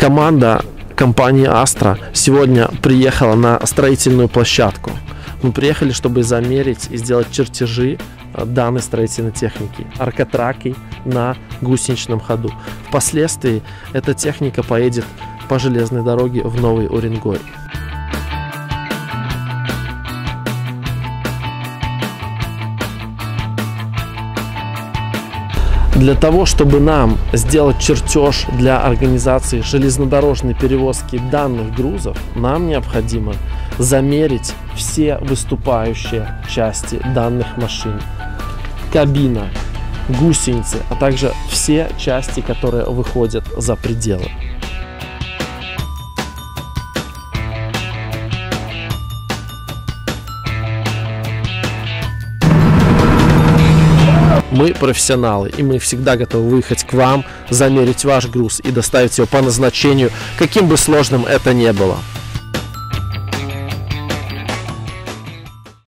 Команда компании Astra сегодня приехала на строительную площадку. Мы приехали, чтобы замерить и сделать чертежи э, данной строительной техники. Аркотраки на гусеничном ходу. Впоследствии эта техника поедет по железной дороге в Новый Уренгой. Для того, чтобы нам сделать чертеж для организации железнодорожной перевозки данных грузов, нам необходимо замерить все выступающие части данных машин. Кабина, гусеницы, а также все части, которые выходят за пределы. Мы профессионалы, и мы всегда готовы выехать к вам, замерить ваш груз и доставить его по назначению, каким бы сложным это ни было.